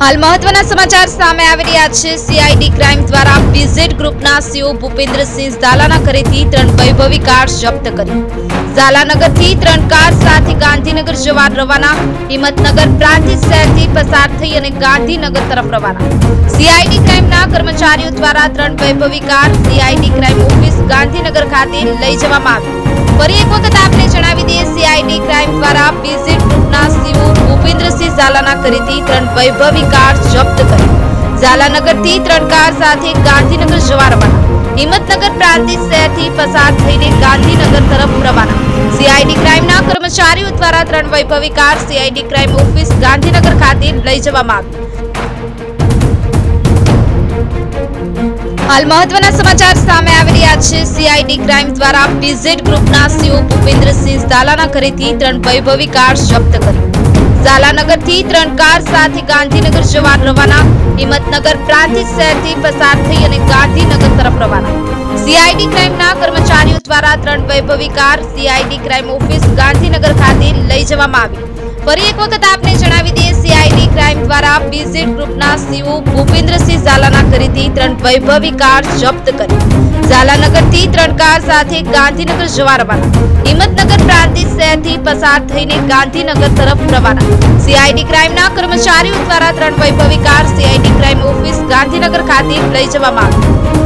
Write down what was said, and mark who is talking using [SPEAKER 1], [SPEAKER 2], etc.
[SPEAKER 1] હાલ મહત્વના સમાચાર સામે આવી રહ્યા છે. સીઆઈડી ક્રાઇમ દ્વારા બીઝેડ ગ્રુપના સીઓ ભૂપેન્દ્રસિંહ ઝાલાના ઘરેથી ત્રણ વૈભવી કાર જપ્ત કરી. ઝાલાનગરથી ત્રણ કાર સાથે ગાંધીનગર જવા રવાના. હિંમતનગર પ્રાંતિજ શહેરથી પસાર થઈ અને ગાંધીનગર તરફ રવાના. સીઆઈડી ક્રાઇમના કર્મચારીઓ દ્વારા ત્રણ વૈભવી car CID crime office Gandhinagar ખાતે લઈ જવામાં આવી. ફરી એક વખત આપને જણાવી દઈએ સીઆઈડી ક્રાઇમ દ્વારા બીઝેડ ગ્રુપના સીઓ ભૂપેન્દ્રસિંહ ઝાલાના ઘરેથી ત્રણ વૈભવી કાર જપ્ત કરી. ઝાલાનગરથી ત્રણ કાર સાથે ગાંધીનગર જવા રવાના. હિંમતનગર પ્રાંતિજ શહેરથી પસાર થઈને ગાંધીનગર તરફ રવાના. સીઆઈડી ક્રાઇમના કર્મચારીઓ દ્વારા ત્રણ વૈભવી car CID crime office Gandhinagar ખાતે લઈ જવામાં આવી. હાલ મહત્વના સમાચાર સામે આવી રહ્યા છે. સીઆઈડી ક્રાઇમ દ્વારા બીઝેડ ગ્રુપના સીઓ ભૂપેન્દ્રસિંહ ઝાલાના ઘરેથી ત્રણ વૈભવી કાર જપ્ત કરી. ઝાલાનગરથી ત્રણ કાર સાથે ગાંધીનગર જવા રવાના. હિંમતનગર પ્રાંતિજ શહેરથી પસાર થઈ અને ગાંધીનગર તરફ રવાના. સીઆઈડી ક્રાઇમના કર્મચારીઓ દ્વારા ત્રણ વૈભવી car CID crime office Gandhinagar ખાતે લઈ જવામાં આવી. ફરી એક વખત આપને જણાવી બીઝેડ ગ્રુપના સીઓ ભૂપેન્દ્રસિંહ ઝાલાના ઘરેથી ત્રણ વૈભવી કાર જપ્ત કરી. ઝાલાનગરથી ત્રણ કાર સાથે ગાંધીનગર જવા રવાના. હિંમતનગર પ્રાંતિજ શહેરથી પસાર થઈને ગાંધીનગર તરફ રવાના. સીઆઈડી ક્રાઇમના કર્મચારીઓ દ્વારા ત્રણ વૈભવી car CID crime office Gandhinagar ખાતે લઈ જવામાં આવી.